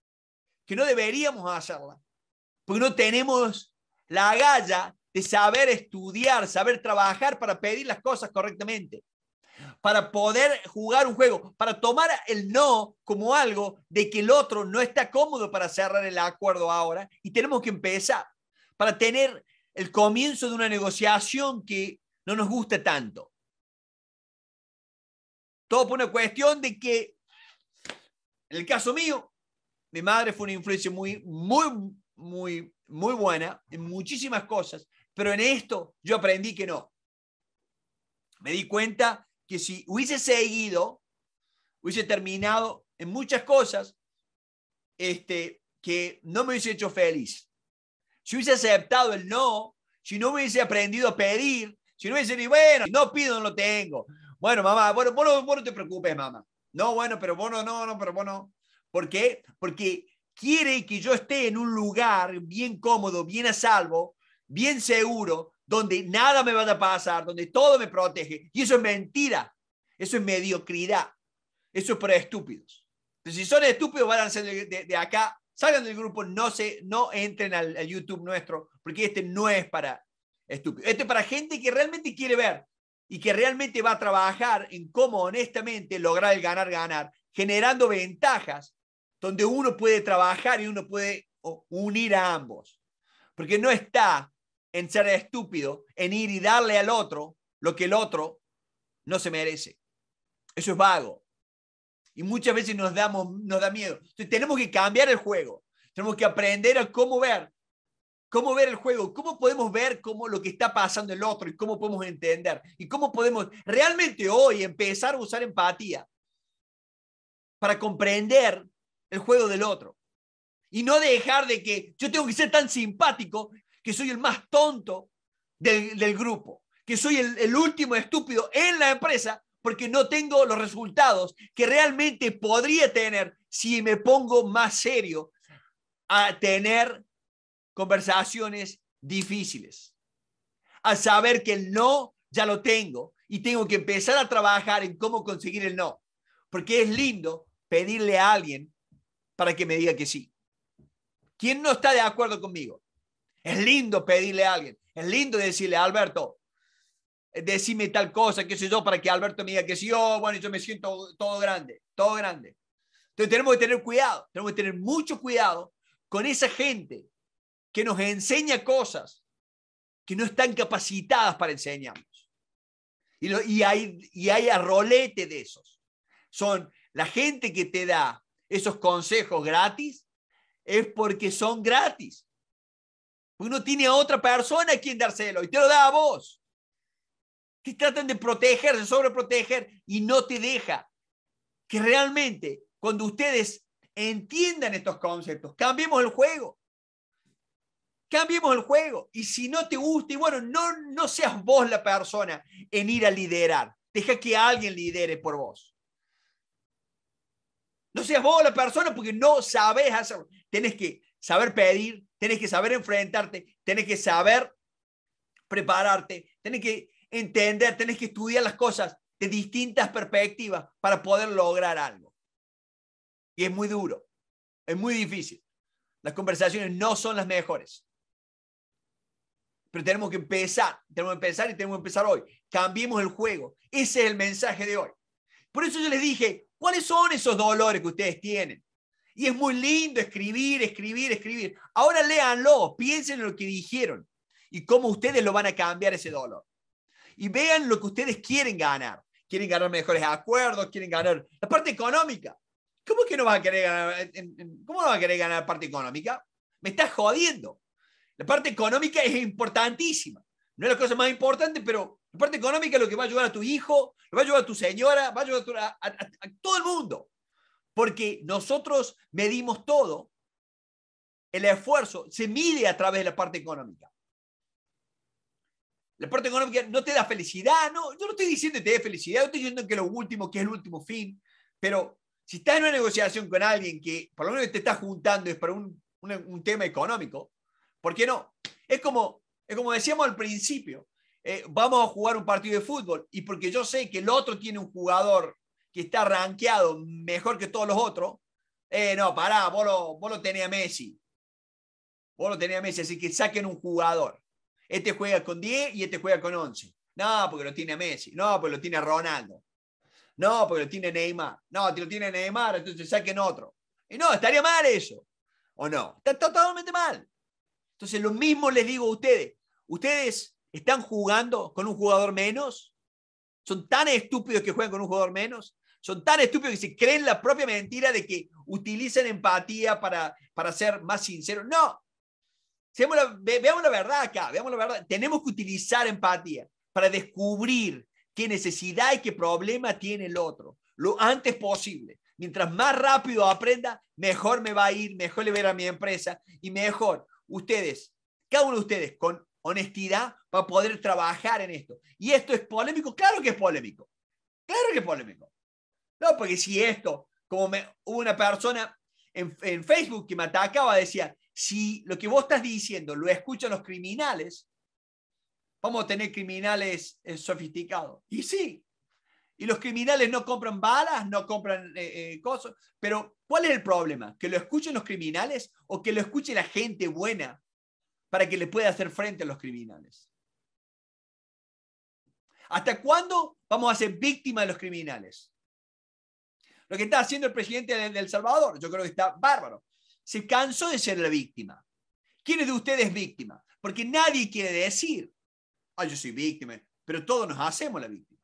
Speaker 1: que no deberíamos hacerlas, porque no tenemos la galla de saber estudiar, saber trabajar para pedir las cosas correctamente, para poder jugar un juego, para tomar el no como algo de que el otro no está cómodo para cerrar el acuerdo ahora y tenemos que empezar para tener el comienzo de una negociación que no nos guste tanto. Todo por una cuestión de que, en el caso mío, mi madre fue una influencia muy, muy, muy, muy buena en muchísimas cosas, pero en esto yo aprendí que no. Me di cuenta que si hubiese seguido, hubiese terminado en muchas cosas este, que no me hubiese hecho feliz. Si hubiese aceptado el no, si no hubiese aprendido a pedir, si no hubiese dicho, bueno, no pido, no lo tengo. Bueno, mamá, bueno, vos no, vos no te preocupes, mamá. No, bueno, pero bueno, no, no, pero bueno. ¿Por qué? Porque quiere que yo esté en un lugar bien cómodo, bien a salvo, bien seguro, donde nada me va a pasar, donde todo me protege. Y eso es mentira. Eso es mediocridad. Eso es para estúpidos. Entonces, si son estúpidos, van a ser de, acá, salgan del grupo, no, se, no entren al, al, YouTube nuestro, porque este no es para estúpidos. Este es para gente que realmente quiere ver y que realmente va a trabajar en cómo honestamente lograr el ganar, ganar, generando ventajas donde uno puede trabajar y uno puede unir a ambos. Porque no está en ser estúpido, en ir y darle al otro lo que el otro no se merece. Eso es vago. Y muchas veces nos, damos, nos da miedo. Entonces tenemos que cambiar el juego. Tenemos que aprender a cómo ver, cómo ver el juego, cómo podemos ver cómo lo que está pasando el otro y cómo podemos entender y cómo podemos realmente hoy empezar a usar empatía para comprender el juego del otro. Y no dejar de que yo tengo que ser tan simpático que soy el más tonto del, grupo, que soy el, el último estúpido en la empresa porque no tengo los resultados que realmente podría tener si me pongo más serio a tener conversaciones difíciles, a saber que el no ya lo tengo y tengo que empezar a trabajar en cómo conseguir el no, porque es lindo pedirle a alguien para que me diga que sí. ¿Quién no está de acuerdo conmigo? Es lindo pedirle a alguien. Es lindo decirle, Alberto, decime tal cosa, qué sé yo, para que Alberto me diga que sí. Oh, bueno, yo me siento todo grande, todo grande. Entonces tenemos que tener cuidado, tenemos que tener mucho cuidado con esa gente que nos enseña cosas que no están capacitadas para enseñarnos. Y, y, hay, y hay arrolete de esos. Son la gente que te da esos consejos gratis es porque son gratis. Uno tiene a otra persona a quien dárselo y te lo da a vos. Que tratan de proteger, de sobreproteger y no te deja. Que realmente cuando ustedes entiendan estos conceptos, cambiemos el juego. Cambiemos el juego. Y si no te gusta, y bueno, no, no seas vos la persona en ir a liderar. Deja que alguien lidere por vos. No seas vos la persona porque no sabes hacerlo. Tienes que saber pedir, tienes que saber enfrentarte, tienes que saber prepararte, tienes que entender, tienes que estudiar las cosas de distintas perspectivas para poder lograr algo. Y es muy duro, es muy difícil. Las conversaciones no son las mejores. Pero tenemos que empezar, tenemos que empezar y tenemos que empezar hoy. Cambiemos el juego. Ese es el mensaje de hoy. Por eso yo les dije, ¿Cuáles son esos dolores que ustedes tienen? Y es muy lindo escribir, escribir, escribir. Ahora léanlo, piensen en lo que dijeron y cómo ustedes lo van a cambiar ese dolor. Y vean lo que ustedes quieren ganar. Quieren ganar mejores acuerdos, quieren ganar la parte económica. ¿Cómo es que no van a querer ganar? ¿Cómo no van a querer ganar la parte económica? Me estás jodiendo. La parte económica es importantísima. No es la cosa más importante, pero la parte económica es lo que va a ayudar a tu hijo, lo va a ayudar a tu señora, va a ayudar a, todo el mundo. Porque nosotros medimos todo. El esfuerzo se mide a través de la parte económica. La parte económica no te da felicidad, no, yo no estoy diciendo que te dé felicidad, yo estoy diciendo que lo último, que es el último fin, pero si estás en una negociación con alguien que por lo menos te está juntando es para un, un tema económico, ¿por qué no? Es como, es como decíamos al principio, eh, vamos a jugar un partido de fútbol y porque yo sé que el otro tiene un jugador que está rankeado mejor que todos los otros, eh, no, pará, vos lo, vos lo tenés a Messi. Vos lo tenés a Messi, así que saquen un jugador. Este juega con 10 y este juega con 11. No, porque lo tiene a Messi. No, porque lo tiene a Ronaldo. No, porque lo tiene Neymar. No, te lo tiene Neymar, entonces saquen otro. Y no, estaría mal eso. ¿O no? Está totalmente mal. Entonces, lo mismo les digo a ustedes. Ustedes ¿Están jugando con un jugador menos? ¿Son tan estúpidos que juegan con un jugador menos? ¿Son tan estúpidos que se creen la propia mentira de que utilizan empatía para, para ser más sinceros? No, veamos la verdad acá, veamos la verdad. Tenemos que utilizar empatía para descubrir qué necesidad y qué problema tiene el otro, lo antes posible. Mientras más rápido aprenda, mejor me va a ir, mejor le ir a mi empresa y mejor ustedes, cada uno de ustedes, con honestidad, va a poder trabajar en esto. ¿Y esto es polémico? Claro que es polémico. Claro que es polémico. No, porque si esto, como hubo una persona en, en Facebook que me atacaba, decía, si lo que vos estás diciendo lo escuchan los criminales, vamos a tener criminales eh, sofisticados. Y sí, y los criminales no compran balas, no compran eh, eh, cosas, pero ¿cuál es el problema? ¿Que lo escuchen los criminales o que lo escuche la gente buena para que le pueda hacer frente a los criminales? ¿Hasta cuándo vamos a ser víctimas de los criminales? Lo que está haciendo el presidente de El Salvador, yo creo que está bárbaro. Se cansó de ser la víctima. ¿Quién es de ustedes víctima? Porque nadie quiere decir, ah, yo soy víctima, pero todos nos hacemos la víctima.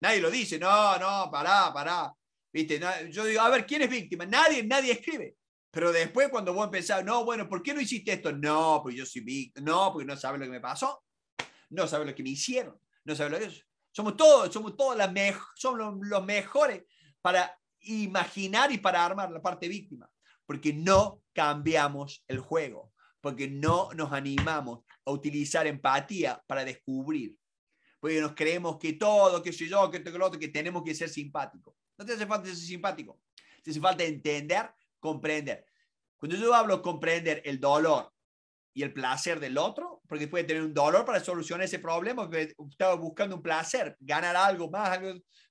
Speaker 1: Nadie lo dice, no, no, pará, pará. ¿Viste? Yo digo, a ver, ¿quién es víctima? Nadie, nadie escribe. Pero después cuando vos empezás, no, bueno, ¿por qué no hiciste esto? No, pues yo soy víctima. No, porque no sabes lo que me pasó. No sabes lo que me hicieron. No sabes lo que. Somos todos, somos todos las somos los mejores para imaginar y para armar la parte víctima, porque no cambiamos el juego, porque no nos animamos a utilizar empatía para descubrir, porque nos creemos que todo, que soy yo, que esto, que lo otro, que tenemos que ser simpáticos. No te hace falta ser simpático, te hace falta entender, comprender. Cuando yo hablo comprender el dolor y el placer del otro, porque puede tener un dolor para solucionar ese problema, estaba buscando un placer, ganar algo más.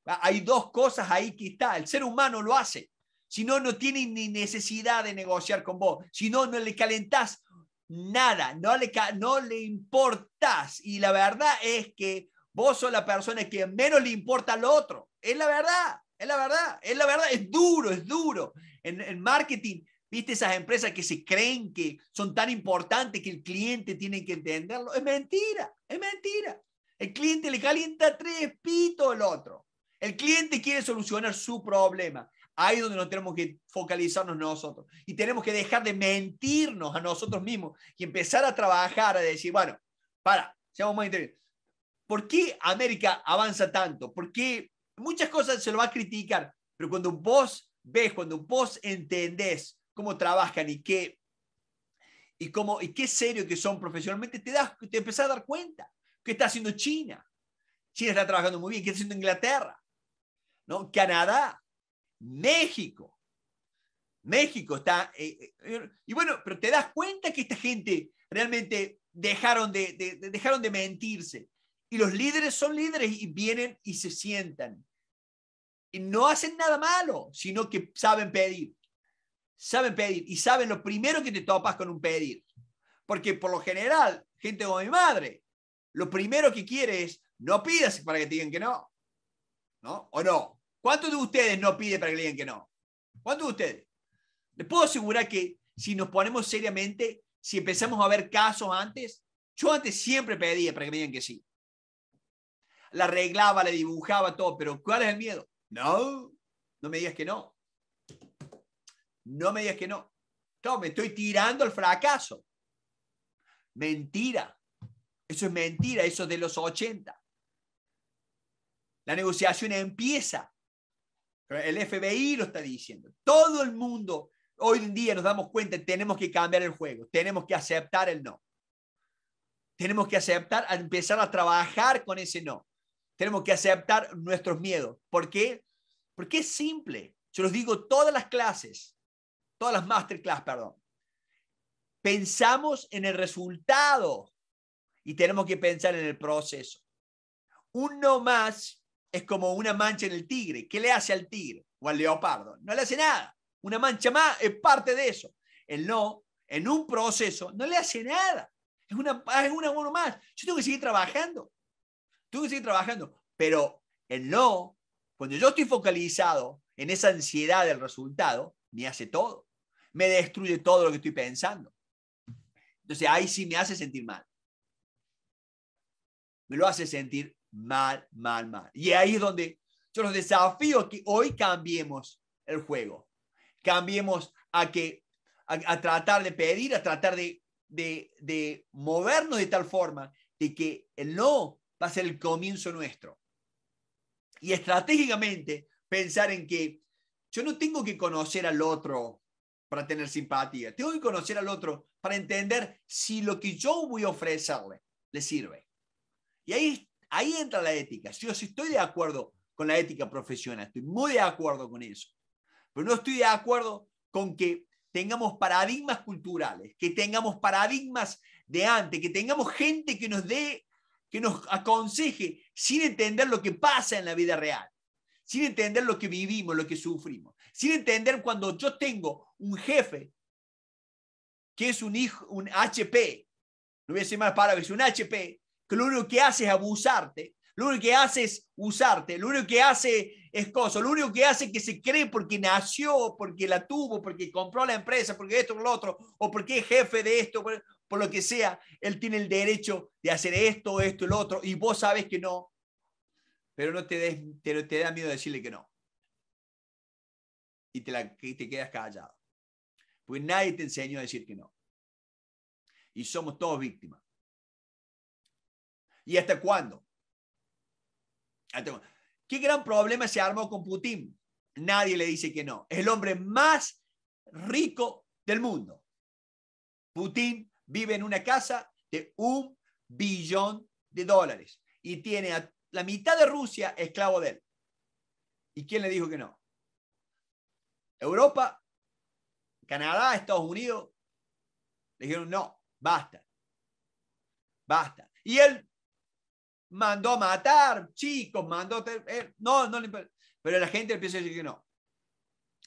Speaker 1: Hay dos cosas ahí que está. El ser humano lo hace. Si no, no tiene ni necesidad de negociar con vos. Si no, no le calentás nada, no le, no le importás. Y la verdad es que vos sos la persona que menos le importa al otro. Es la verdad, es la verdad, es la verdad. Es duro, es duro. En, en marketing ¿Viste esas empresas que se creen que son tan importantes que el cliente tiene que entenderlo? Es mentira, es mentira. El cliente le calienta tres pitos al otro. El cliente quiere solucionar su problema. Ahí es donde nos tenemos que focalizarnos nosotros. Y tenemos que dejar de mentirnos a nosotros mismos y empezar a trabajar, a decir, bueno, para, seamos más inteligentes. ¿Por qué América avanza tanto? ¿Por qué muchas cosas se lo va a criticar? Pero cuando vos ves, cuando vos entendés cómo trabajan y qué, y cómo, y qué serio que son profesionalmente, te, das, te empezás a dar cuenta. ¿Qué está haciendo China? China está trabajando muy bien. ¿Qué está haciendo Inglaterra? ¿No? Canadá, México. México está... Eh, eh, y bueno, pero te das cuenta que esta gente realmente dejaron de, dejaron de mentirse. Y los líderes son líderes y vienen y se sientan. Y no hacen nada malo, sino que saben pedir saben pedir y saben lo primero que te topas con un pedir. Porque por lo general, gente como mi madre, lo primero que quiere es, no pidas para que te digan que no. ¿No? ¿O no? ¿Cuántos de ustedes no piden para que le digan que no? ¿Cuántos de ustedes? Les puedo asegurar que si nos ponemos seriamente, si empezamos a ver casos antes, yo antes siempre pedía para que me digan que sí. La arreglaba, la dibujaba, todo, pero ¿cuál es el miedo? No, no me digas que no. No me digas que no. No, me estoy tirando al fracaso. Mentira. Eso es mentira, eso es de los 80. La negociación empieza. El FBI lo está diciendo. Todo el mundo, hoy en día nos damos cuenta, tenemos que cambiar el juego, tenemos que aceptar el no. Tenemos que aceptar, empezar a trabajar con ese no. Tenemos que aceptar nuestros miedos. ¿Por qué? Porque es simple. Yo los digo todas las clases todas las masterclass, perdón. Pensamos en el resultado y tenemos que pensar en el proceso. Un no más es como una mancha en el tigre. ¿Qué le hace al tigre o al leopardo? No le hace nada. Una mancha más es parte de eso. El no, en un proceso, no le hace nada. Es una, es una uno más. Yo tengo que seguir trabajando. Tengo que seguir trabajando. Pero el no, cuando yo estoy focalizado en esa ansiedad del resultado, me hace todo me destruye todo lo que estoy pensando. Entonces ahí sí me hace sentir mal. Me lo hace sentir mal, mal, mal. Y ahí es donde yo los desafío que hoy cambiemos el juego. Cambiemos a que a, tratar de pedir, a tratar de de, de movernos de tal forma de que el no va a ser el comienzo nuestro. Y estratégicamente pensar en que yo no tengo que conocer al otro para tener simpatía, tengo que conocer al otro para entender si lo que yo voy a ofrecerle le sirve. Y ahí, ahí entra la ética. Yo estoy de acuerdo con la ética profesional, estoy muy de acuerdo con eso, pero no estoy de acuerdo con que tengamos paradigmas culturales, que tengamos paradigmas de antes, que tengamos gente que nos dé, que nos aconseje sin entender lo que pasa en la vida real, sin entender lo que vivimos, lo que sufrimos, sin entender cuando yo tengo un jefe que es un hijo, un HP, no voy a decir más palabras, un HP, que lo único que hace es abusarte, lo único que hace es usarte, lo único que hace es cosa, lo único que hace es que se cree porque nació, porque la tuvo, porque compró la empresa, porque esto, lo otro, o porque es jefe de esto, por, lo que sea, él tiene el derecho de hacer esto, esto lo otro, y vos sabes que no, pero no te, da miedo decirle que no. Y te, quedas callado. Porque nadie te enseñó a decir que no. Y somos todos víctimas. ¿Y hasta cuándo? ¿Qué gran problema se armó con Putin? Nadie le dice que no. Es el hombre más rico del mundo. Putin vive en una casa de un billón de dólares y tiene a la mitad de Rusia esclavo de él. ¿Y quién le dijo que no? Europa, Canadá, Estados Unidos, le dijeron no, basta, basta. Y él mandó a matar chicos, mandó... Eh, no, no Pero la gente empieza a decir que no.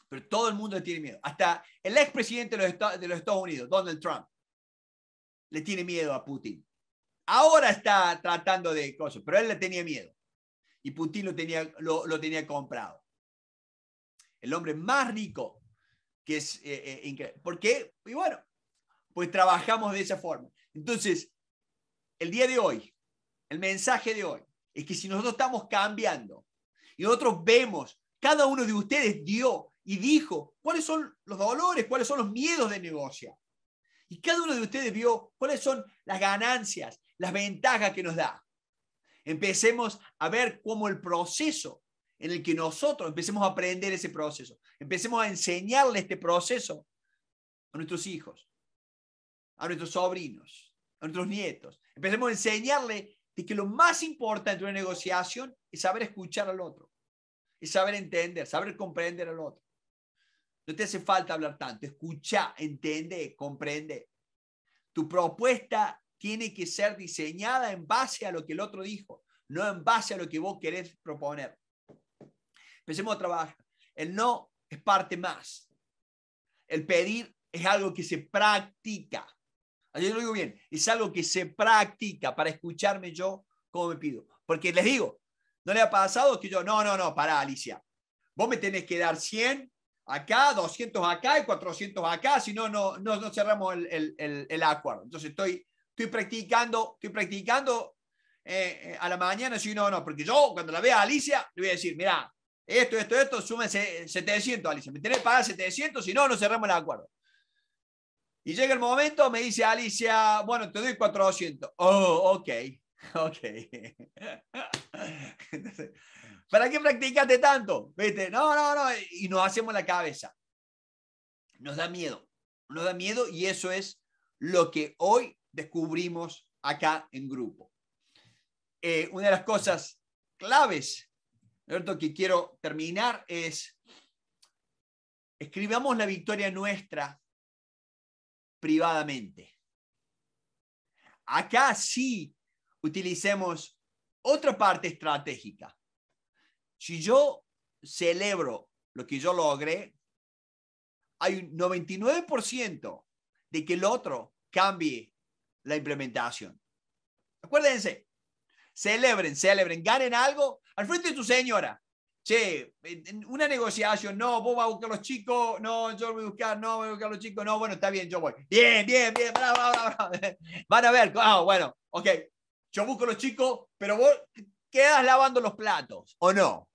Speaker 1: Pero todo el mundo le tiene miedo. Hasta el expresidente de de los Estados Unidos, Donald Trump, le tiene miedo a Putin. Ahora está tratando de cosas, pero él le tenía miedo. Y Putin lo tenía, lo, tenía comprado. El hombre más rico que es eh, eh, increíble. ¿Por qué? Y bueno, pues trabajamos de esa forma. Entonces, el día de hoy, el mensaje de hoy es que si nosotros estamos cambiando y nosotros vemos, cada uno de ustedes dio y dijo cuáles son los dolores, cuáles son los miedos de negocio. Y cada uno de ustedes vio cuáles son las ganancias, las ventajas que nos da. Empecemos a ver cómo el proceso en el que nosotros empecemos a aprender ese proceso, empecemos a enseñarle este proceso a nuestros hijos, a nuestros sobrinos, a nuestros nietos. Empecemos a enseñarle de que lo más importante de una negociación es saber escuchar al otro, es saber entender, saber comprender al otro. No te hace falta hablar tanto, escucha, entiende, comprende. Tu propuesta tiene que ser diseñada en base a lo que el otro dijo, no en base a lo que vos querés proponer. Empecemos a trabajar. El no es parte más. El pedir es algo que se practica. Así lo digo bien, es algo que se practica para escucharme yo como me pido. Porque les digo, ¿no le ha pasado que yo, no, no, no, para Alicia, vos me tenés que dar 100 acá, 200 acá y 400 acá, si no, no, no, cerramos el, el, el, acuerdo. Entonces estoy, estoy practicando, estoy practicando eh, eh, a la mañana, si no, no, porque yo cuando la vea a Alicia, le voy a decir, mira, esto, esto, esto, súmense 700, Alicia, me tenés que pagar 700, si no, no cerramos el acuerdo. Y llega el momento, me dice Alicia, bueno, te doy 400. Oh, ok, ok. ¿Para qué practicaste tanto? ¿Viste? No, no, no. Y nos hacemos la cabeza. Nos da miedo. Nos da miedo y eso es lo que hoy descubrimos acá en grupo. Eh, una de las cosas claves ¿cierto? que quiero terminar es, escribamos la victoria nuestra privadamente. Acá sí utilicemos otra parte estratégica. Si yo celebro lo que yo logré, hay un 99% de que el otro cambie la implementación. Acuérdense, celebren, celebren, ganen algo al frente de tu señora che, una negociación, no, vos vas a buscar los chicos, no, yo voy a buscar, no, voy a buscar los chicos, no, bueno, está bien, yo voy. Bien, bien, bien, bravo, bravo, bravo. Van a ver, ah, bueno, ok, yo busco los chicos, pero vos quedas lavando los platos, ¿o no?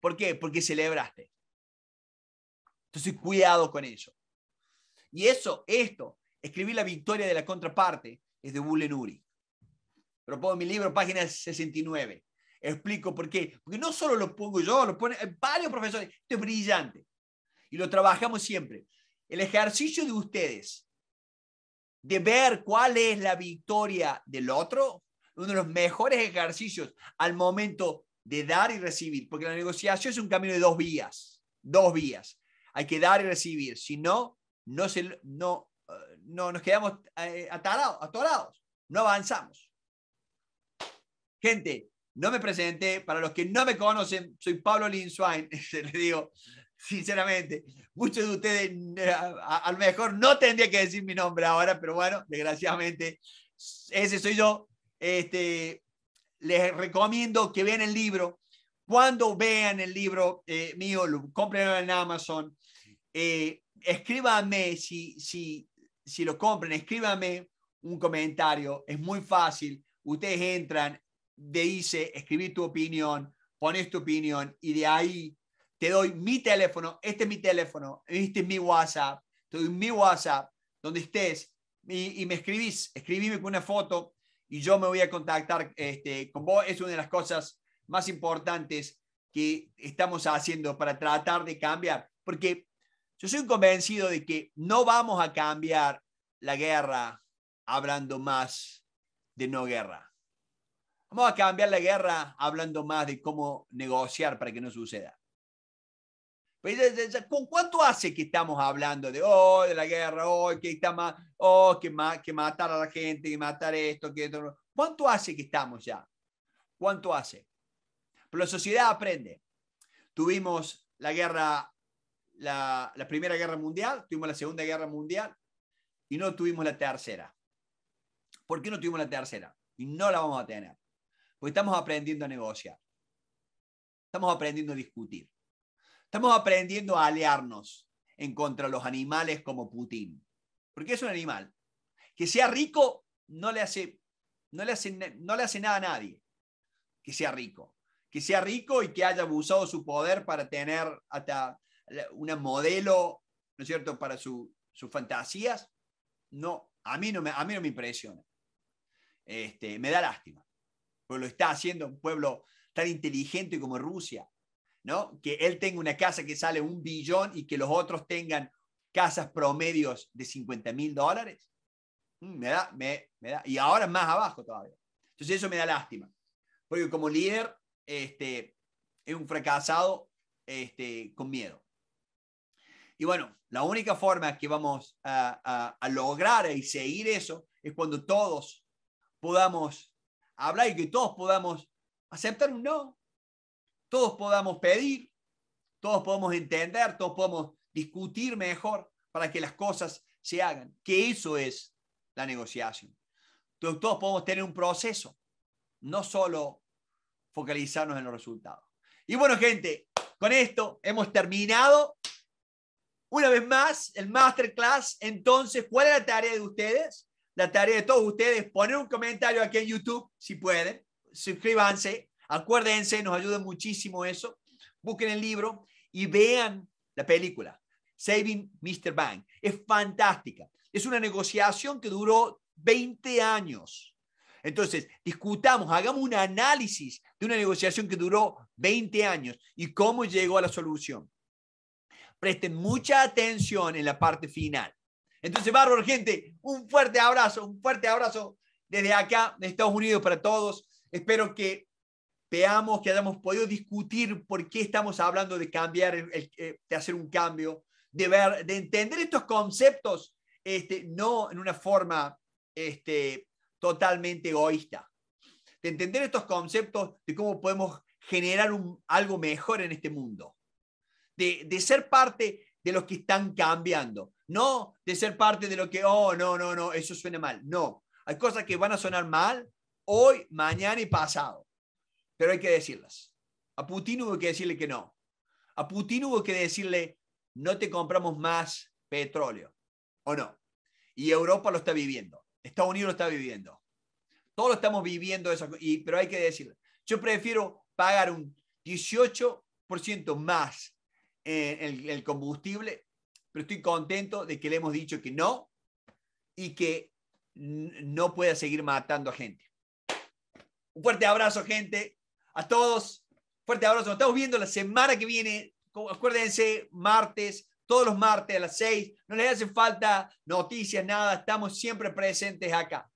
Speaker 1: ¿Por qué? Porque celebraste. Entonces, cuidado con eso. Y eso, esto, escribí La victoria de la contraparte, es de Bulen Uri. Lo pongo en mi libro, página 69. Explico por qué. Porque no solo lo pongo yo, lo ponen varios profesores. Esto es brillante. Y lo trabajamos siempre. El ejercicio de ustedes de ver cuál es la victoria del otro, uno de los mejores ejercicios al momento de dar y recibir, porque la negociación es un camino de dos vías, dos vías. Hay que dar y recibir, si no, no, se, no, eh, no nos quedamos eh, atorados, no avanzamos. Gente, no me presenté, para los que no me conocen, soy Pablo Linswine, se les digo sinceramente, muchos de ustedes eh, a, lo mejor no tendría que decir mi nombre ahora, pero bueno, desgraciadamente, ese soy yo. Este, les recomiendo que vean el libro. Cuando vean el libro eh, mío, lo compren en Amazon. Eh, escríbanme si, si, si lo compren, escríbanme un comentario. Es muy fácil. Ustedes entran, dice, escribir tu opinión, pones tu opinión y de ahí te doy mi teléfono. Este es mi teléfono, este es mi WhatsApp. Te doy mi WhatsApp donde estés y, y me escribís, escribime con una foto y yo me voy a contactar este, con vos. Es una de las cosas más importantes que estamos haciendo para tratar de cambiar, porque yo soy convencido de que no vamos a cambiar la guerra hablando más de no guerra. Vamos a cambiar la guerra hablando más de cómo negociar para que no suceda. ¿Con cuánto hace que estamos hablando de, oh, de la guerra, oh, que está más, oh, que, que matar a la gente, que matar esto, que esto? ¿Cuánto hace que estamos ya? ¿Cuánto hace? Pero la sociedad aprende. Tuvimos la guerra, la, Primera Guerra Mundial, tuvimos la Segunda Guerra Mundial y no tuvimos la tercera. ¿Por qué no tuvimos la tercera? Y no la vamos a tener. Porque estamos aprendiendo a negociar. Estamos aprendiendo a discutir. Estamos aprendiendo a aliarnos en contra de los animales como Putin. Porque es un animal. Que sea rico no le hace, no le hace, no le hace nada a nadie. Que sea rico. Que sea rico y que haya abusado su poder para tener hasta una modelo, ¿no es cierto?, para sus fantasías. No, a mí no me, a mí no me impresiona. Este, me da lástima. Porque lo está haciendo un pueblo tan inteligente como Rusia, ¿no? Que él tenga una casa que sale un billón y que los otros tengan casas promedios de 50 mil dólares. Mm, me da, me, da, y ahora más abajo todavía. Entonces eso me da lástima. Porque como líder, este, es un fracasado este, con miedo. Y bueno, la única forma que vamos a, lograr y seguir eso es cuando todos podamos hablar y que todos podamos aceptar un no todos podamos pedir, todos podemos entender, todos podemos discutir mejor para que las cosas se hagan, que eso es la negociación. Todos, todos podemos tener un proceso, no solo focalizarnos en los resultados. Y bueno, gente, con esto hemos terminado una vez más el masterclass. Entonces, ¿cuál es la tarea de ustedes? La tarea de todos ustedes, poner un comentario aquí en YouTube, si pueden, suscríbanse, Acuérdense, nos ayuda muchísimo eso. Busquen el libro y vean la película, Saving Mr. Bank. Es fantástica. Es una negociación que duró 20 años. Entonces, discutamos, hagamos un análisis de una negociación que duró 20 años y cómo llegó a la solución. Presten mucha atención en la parte final. Entonces, bárbaro, gente, un fuerte abrazo, un fuerte abrazo desde acá, de Estados Unidos para todos. Espero que veamos que hayamos podido discutir por qué estamos hablando de cambiar, eh, de hacer un cambio, de, ver, de entender estos conceptos, este, no en una forma este, totalmente egoísta, de entender estos conceptos de cómo podemos generar un, algo mejor en este mundo, de, ser parte de los que están cambiando, no de ser parte de lo que, oh, no, no, no, eso suena mal. No, hay cosas que van a sonar mal hoy, mañana y pasado pero hay que decirlas. A Putin hubo que decirle que no. A Putin hubo que decirle, no te compramos más petróleo, ¿o no? Y Europa lo está viviendo, Estados Unidos lo está viviendo. Todos lo estamos viviendo, eso, pero hay que decirlo. Yo prefiero pagar un 18% más en el, combustible, pero estoy contento de que le hemos dicho que no y que no pueda seguir matando a gente. Un fuerte abrazo, gente. A todos. Fuerte abrazo. Nos estamos viendo la semana que viene. Acuérdense, martes, todos los martes a las seis. No les hace falta noticias, nada. Estamos siempre presentes acá.